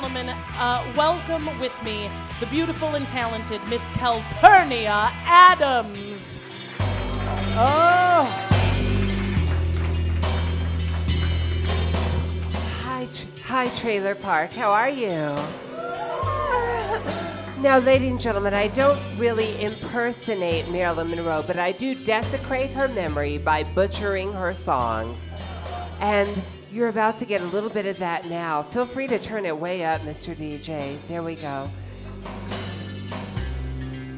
gentlemen, uh, welcome with me the beautiful and talented Miss Calpernia Addams. Oh. Hi, hi, Trailer Park. How are you? Now, ladies and gentlemen, I don't really impersonate Marilyn Monroe, but I do desecrate her memory by butchering her songs. And you're about to get a little bit of that now. Feel free to turn it way up, Mr. DJ. There we go.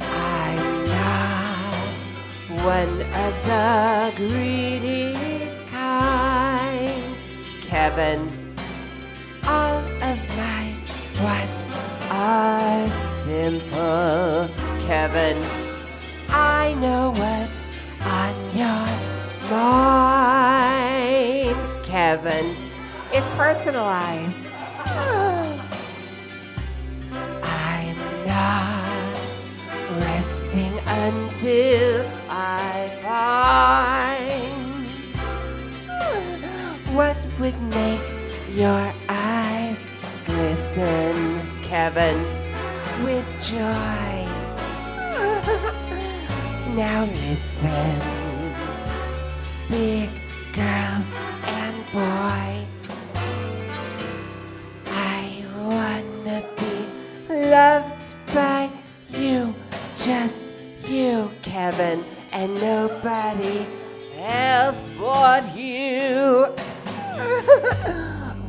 I'm not one of the greedy kind. Kevin, all of my wants are simple. Kevin, I know what's on your mind. Kevin, it's personalized. I'm not resting until I find what would make your eyes glisten, Kevin, with joy. now listen, big girls boy. I wanna be loved by you, just you, Kevin, and nobody else but you.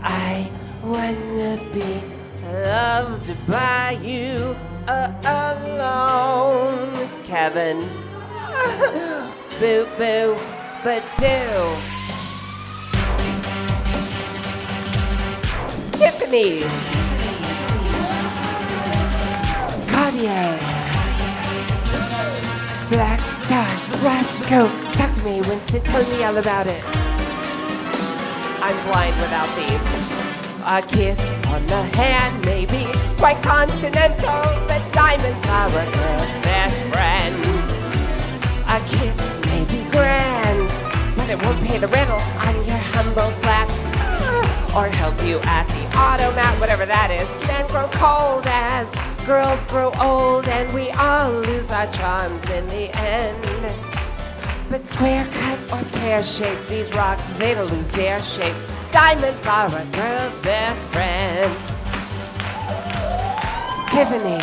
I wanna be loved by you uh, alone, Kevin. boo boo, but do. Tiffany. Cartier. Black Star. Roscoe. Talk to me, Winston. Tell me all about it. I'm blind without these. A kiss on the hand may be quite continental, but diamonds are a girl's best friend. A kiss may be grand, but it won't pay the rental on your humble. Or help you at the automat, whatever that is. Men grow cold as girls grow old, and we all lose our charms in the end. But square cut or pear shaped, these rocks, they don't lose their shape. Diamonds are a girl's best friend. Tiffany.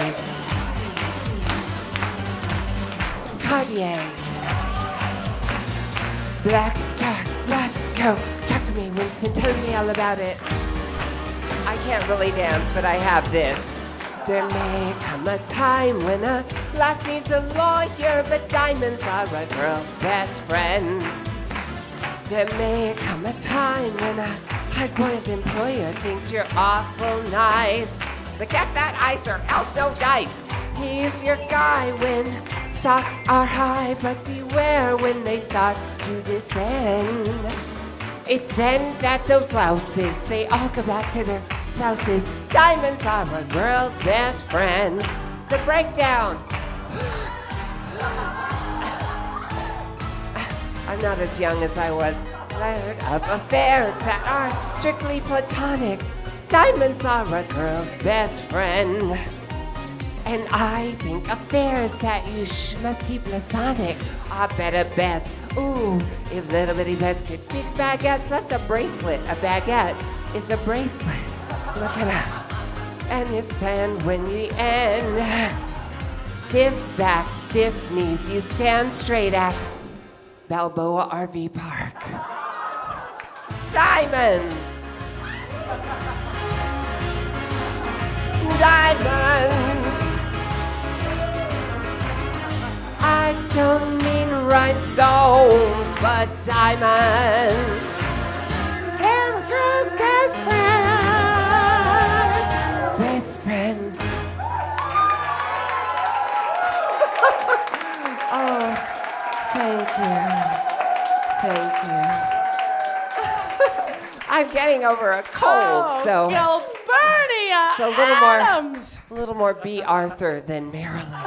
Cartier. Black Star. Roscoe. Me, Winston. Tell me all about it. I can't really dance, but I have this. There may come a time when a lass needs a lawyer, but diamonds are a girl's best friend. There may come a time when a hard-boiled employer thinks you're awful nice. But get that ice or else no dice. He's your guy when stocks are high, but beware when they start to descend. It's then that those louses, they all go back to their spouses. Diamonds are a girl's best friend. The breakdown. I'm not as young as I was. but of affairs that are strictly platonic. Diamonds are a girl's best friend. And I think affairs that you must keep platonic are better bets. Ooh, if little bitty bets get big baguettes, that's a bracelet. A baguette is a bracelet. Look at that. And you stand when you end. Stiff back, stiff knees. You stand straight at Balboa RV Park. Diamonds! Diamonds! I don't mean rhinestones, but diamonds. Andrew's best friend. Best friend. oh, thank you. Thank you. I'm getting over a cold, Oh, so Calpernia it's a little more, Addams. a little more Bea Arthur than Marilyn.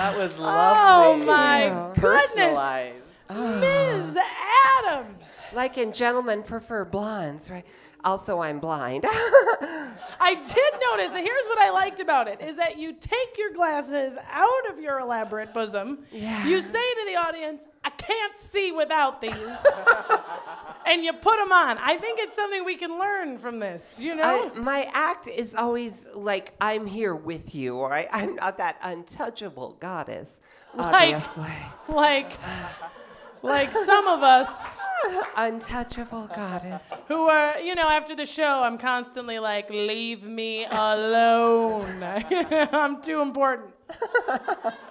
That was oh lovely. Oh my Yeah. goodness, Personalized. Ms. Like in Gentlemen Prefer Blondes, right? Also, I'm blind. I did notice. and Here's what I liked about it: is that you take your glasses out of your elaborate bosom. Yeah. You say to the audience, "I can't see without these," and you put them on. I think it's something we can learn from this. You know. I, my act is always like I'm here with you, or I, I'm not that untouchable goddess. Like- Obviously, like, like some of us untouchable goddess. who are, you know, after the show, I'm constantly like, "Leave me alone. I'm too important."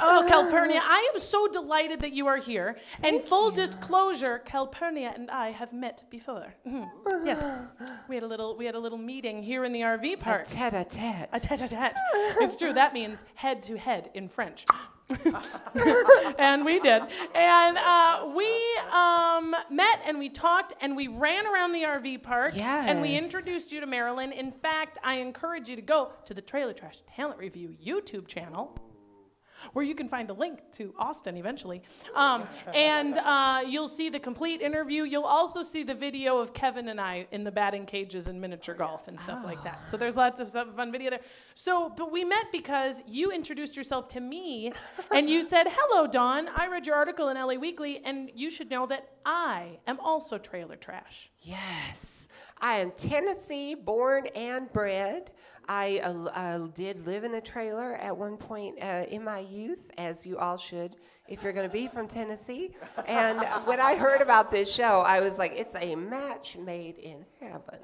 Oh, Calpernia, I am so delighted that you are here. and full disclosure, Calpernia and I have met before. Mhm. Yes, we had a little we had a little meeting here in the RV park. Tete a tete. A tete-a-tete. it's true. That means head to head in French. and we did. And uh, we um, met and we talked and we ran around the RV park. Yes. And we introduced you to Marilyn. In fact, I encourage you to go to the Trailer Trash Talent Revue YouTube channel. Where you can find a link to Austin eventually. Um, and uh, you'll see the complete interview. You'll also see the video of Kevin and I in the batting cages and miniature golf and stuff like that. So there's lots of fun video there. So, but we met because you introduced yourself to me and you said, Hello, Dawn. I read your article in LA Weekly, and you should know that I am also trailer trash. Yes, I am Tennessee born and bred. I uh, uh, did live in a trailer at one point uh, in my youth, as you all should if you're going to be from Tennessee. And when I heard about this show, I was like, it's a match made in heaven.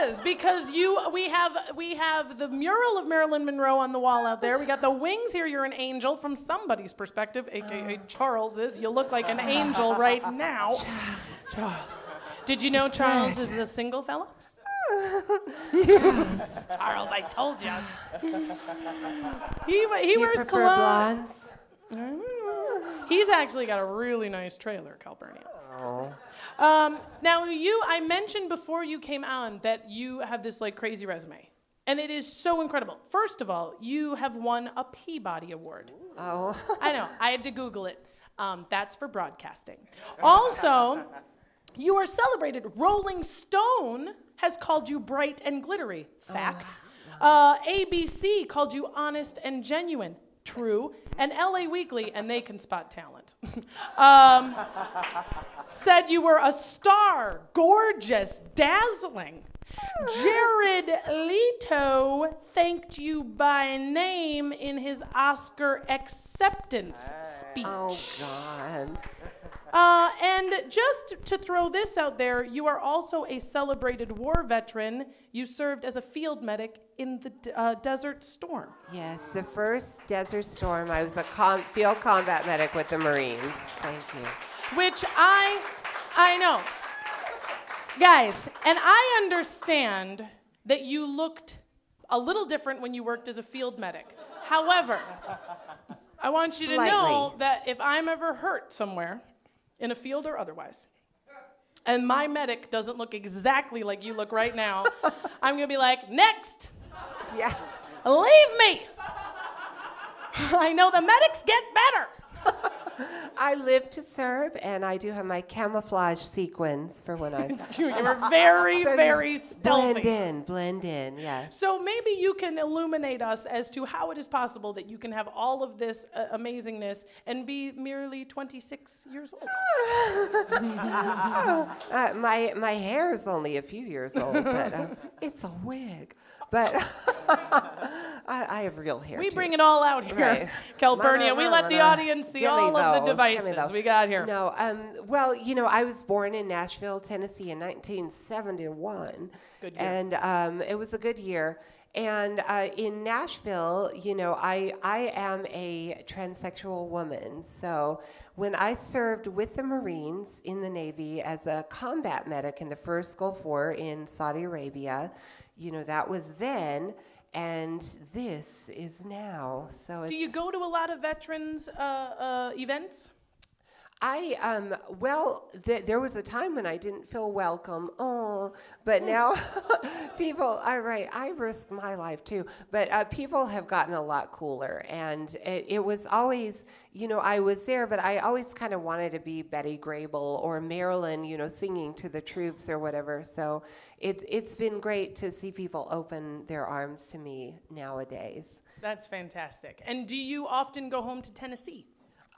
is because you we have we have the mural of Marilyn Monroe on the wall out there. We got the wings here. You're an angel from somebody's perspective, aka Charles's. You look like an angel right now. Charles. Did you know Charles is a single fella? Charles, I told you. He he Do wears cologne. He's actually got a really nice trailer, Calpernia. Oh. Um, now, you, I mentioned before you came on that you have this like crazy resume, and it is so incredible. First of all, you have won a Peabody Award. Oh. I know. I had to Google it. Um, that's for broadcasting. Also, you are celebrated. Rolling Stone has called you bright and glittery. Fact. Uh, ABC called you honest and genuine. True. And LA Weekly, and they can spot talent, um, said you were a star, gorgeous, dazzling. Jared Leto thanked you by name in his Oscar acceptance speech. Oh, God. Uh, and just to throw this out there, you are also a celebrated war veteran. You served as a field medic in the uh, Desert Storm. Yes, the first Desert Storm, I was a com- field combat medic with the Marines. Thank you. which I I know. Guys, and I understand that you looked a little different when you worked as a field medic. However, I want you to know that if I'm ever hurt somewhere, in a field or otherwise, and my medic doesn't look exactly like you look right now, I'm gonna be like, next, Yeah. leave me. I know the medics get better. I live to serve, and I do have my camouflage sequins for when I You you were very, So very stealthy. blend in, blend in. Yes. So maybe you can illuminate us as to how it is possible that you can have all of this uh, amazingness and be merely 26 years old. Uh, my my hair is only a few years old, but uh, it's a wig. But I, I have real hair. We too. bring it all out here, Right. Calpernia. We let the audience see all of the those, give me devices we got here. No, um, well, you know, I was born in Nashville, Tennessee in 1971. Good year. And um, it was a good year. And uh, in Nashville, you know, I, I am a transsexual woman. So when I served with the Marines in the Navy as a combat medic in the first Gulf War in Saudi Arabia, you know, that was then. And this is now. So it's, Do you go to a lot of veterans uh, uh, events? I um well th- there was a time when I didn't feel welcome. Oh, but now people. All right, I risk my life too. But uh, people have gotten a lot cooler, and it, it was always you know I was there, but I always kind of wanted to be Betty Grable or Marilyn, you know, singing to the troops or whatever. So it's it's been great to see people open their arms to me nowadays. That's fantastic. And do you often go home to Tennessee?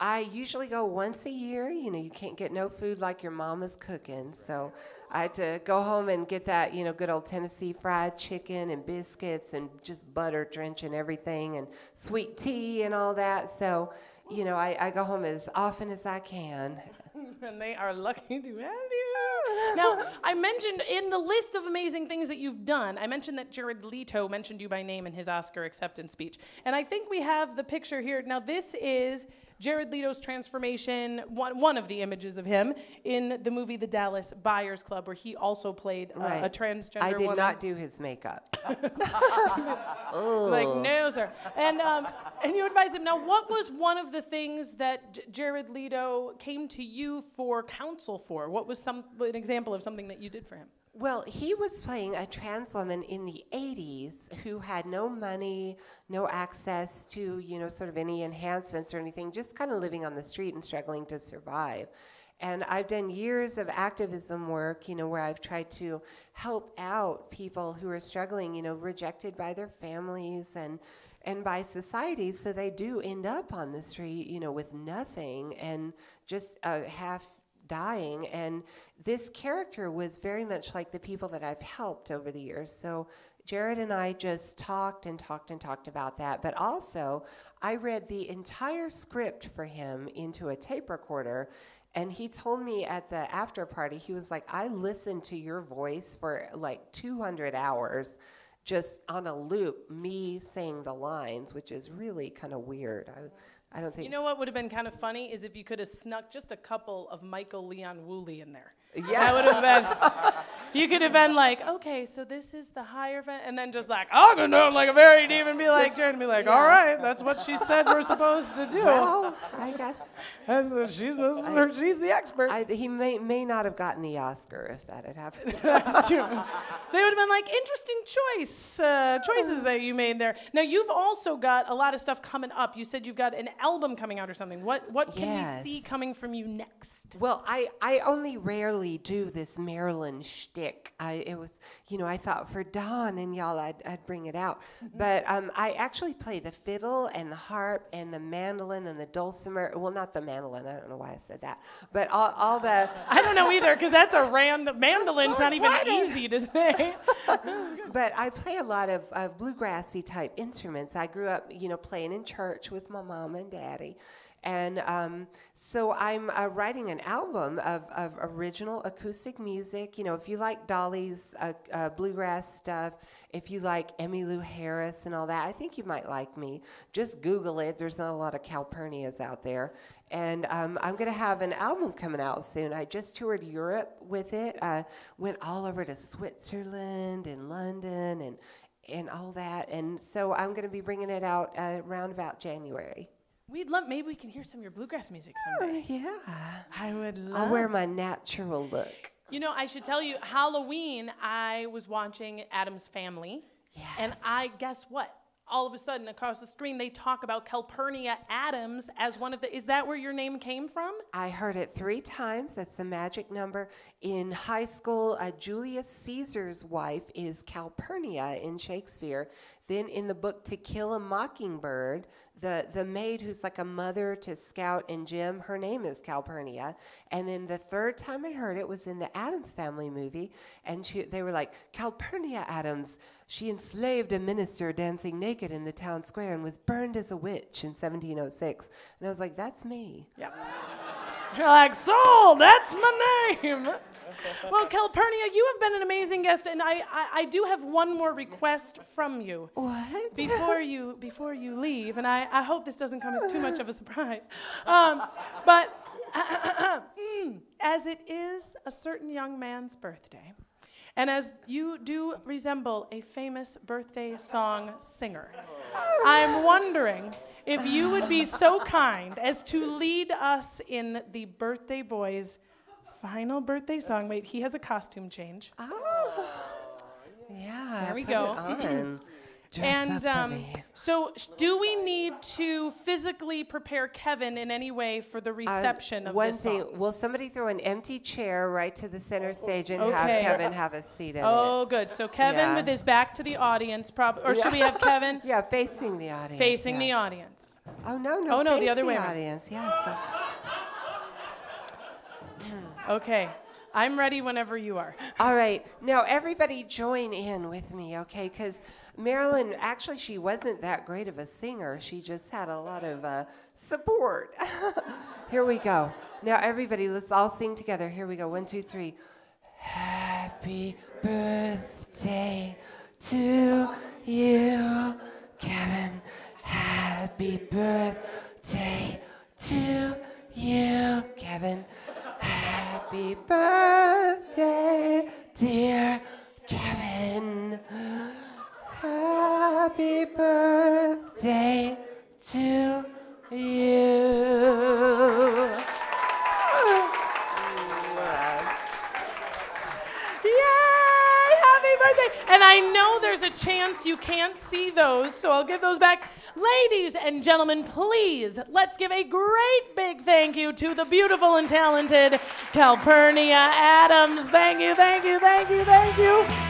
I usually go once a year. You know, you can't get no food like your mama's cooking. So I had to go home and get that, you know, good old Tennessee fried chicken and biscuits and just butter drenching everything and sweet tea and all that. So, you know, I, I go home as often as I can. and they are lucky to have you. Now, I mentioned in the list of amazing things that you've done, I mentioned that Jared Leto mentioned you by name in his Oscar acceptance speech. And I think we have the picture here. Now, this is Jared Leto's transformation, one, one of the images of him in the movie The Dallas Buyers Club, where he also played uh, Right. a transgender I did woman. not do his makeup. like no sir and um, and you advised him now what was one of the things that J- jared leto came to you for counsel for what was some an example of something that you did for him Well, he was playing a trans woman in the 80s who had no money, no access to, you know, sort of any enhancements or anything, just kind of living on the street and struggling to survive. And I've done years of activism work, you know, where I've tried to help out people who are struggling, you know, rejected by their families and and by society, so they do end up on the street, you know, with nothing and just uh, half dying. And this character was very much like the people that I've helped over the years. So Jared and I just talked and talked and talked about that. But also, I read the entire script for him into a tape recorder. And he told me at the after party, he was like, I listened to your voice for like 200 hours just on a loop, me saying the lines, which is really kind of weird. I, I don't think. you know what would have been kind of funny is if you could have snuck just a couple of michael leon wooley in there Yeah. that would have been you could have been like okay so this is the higher va-, and then just like do it like a very deep and be like jared and be like all right that's what she said we're supposed to do well, I guess. That's what she, this is her- she's the expert I, he may, may not have gotten the Oscar if that had happened. they would have been like interesting choice uh, choices that you made there. Now you've also got a lot of stuff coming up. You said you've got an album coming out or something. What what can Yes. we see coming from you next? well, I, I only rarely do this Marilyn shtick. I, it was, you know, I thought for Dawn and y'all I'd, I'd bring it out. But um, I actually play the fiddle and the harp and the mandolin and the dulcimer. Well, not the mandolin. I don't know why I said that. But all, all the. I don't know either because that's a random mandolin's so not even easy to say. But I play a lot of uh, bluegrassy type instruments. I grew up, you know, playing in church with my mom and daddy. And um, so I'm uh, writing an album of, of original acoustic music. You know, if you like Dolly's uh, uh, bluegrass stuff, if you like Emmylou Harris and all that, I think you might like me. Just Google it. There's not a lot of Calpernias out there. And um, I'm going to have an album coming out soon. I just toured Europe with it. Uh, went all over to Switzerland and London and and all that. And so I'm going to be bringing it out uh, around about January. We'd love maybe we can hear some of your bluegrass music someday. Uh, yeah. I would love. I'll wear my natural look. You know, I should tell you, Halloween, I was watching Addams Family. And I, guess what? All of a sudden, across the screen, they talk about Calpurnia Addams as one of the. Is that where your name came from? I heard it three times. That's the magic number. In high school, uh, Julius Caesar's wife is Calpurnia in Shakespeare. Then in the book To Kill a Mockingbird, the, the maid who's like a mother to Scout and Jem, her name is Calpurnia. And then the third time I heard it was in the Addams Family movie, and she, they were like, Calpurnia Addams, she enslaved a minister dancing naked in the town square and was burned as a witch in 1706. And I was like, that's me. Yep. You're like, sold, that's my name. Well, Calpernia, you have been an amazing guest, and I, I, I do have one more request from you. What? before you before you leave, and I, I hope this doesn't come as too much of a surprise. Um, but as it is a certain young man's birthday, And as you do resemble a famous birthday song singer, I'm wondering if you would be so kind as to lead us in the birthday boy's final birthday song. Wait, he has a costume change. Oh. Yeah. There we go. It on. Dress And um, so, do we need to physically prepare Kevin in any way for the Uh, reception of one this thing, song? will somebody throw an empty chair right to the center stage and Okay. have Kevin have a seat in it. Oh, good. So Kevin Yeah. with his back to the audience, prob- or should we have Kevin? Yeah, facing the audience. facing yeah. the audience? Oh no, no. Oh, no, the face other way audience. Yes. Okay, I'm ready whenever you are. All right. Now everybody join in with me, okay? Because Marilyn, actually, she wasn't that great of a singer. She just had a lot of uh, support. Here we go. Now everybody, let's all sing together. Here we go. One, two, three. Happy birthday to you, Kevin. Happy birthday to you, Kevin. Happy birthday, dear Kevin. Happy birthday to you. Yay! Happy birthday! And I know there's a chance you can't see those, so I'll give those back. Ladies and gentlemen, please, let's give a great big thank you to the beautiful and talented Calpernia Addams. Thank you, thank you, thank you, thank you.